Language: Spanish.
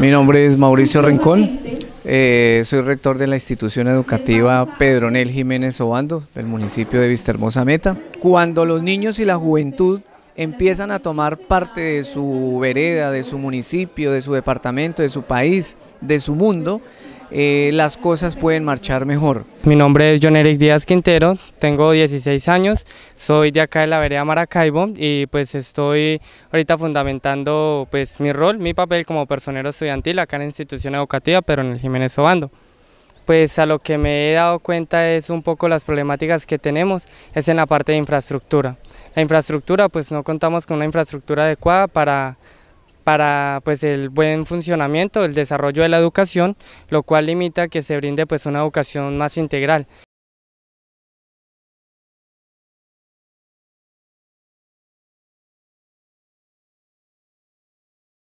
Mi nombre es Mauricio Rincón, eh, soy rector de la institución educativa Pedronel Jiménez Obando del municipio de Vistahermosa Meta. Cuando los niños y la juventud empiezan a tomar parte de su vereda, de su municipio, de su departamento, de su país, de su mundo, eh, las cosas pueden marchar mejor. Mi nombre es John Eric Díaz Quintero, tengo 16 años, soy de acá de la vereda Maracaibo y pues estoy ahorita fundamentando pues mi rol, mi papel como personero estudiantil acá en la institución educativa, pero en el Jiménez Obando. Pues a lo que me he dado cuenta es un poco las problemáticas que tenemos, es en la parte de infraestructura. La infraestructura, pues no contamos con una infraestructura adecuada para para pues el buen funcionamiento, el desarrollo de la educación, lo cual limita que se brinde pues una educación más integral.